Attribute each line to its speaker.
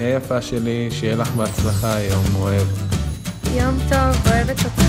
Speaker 1: היפה שלי, שיהיה לך בהצלחה היום, אוהב.
Speaker 2: יום טוב, אוהבת אותך.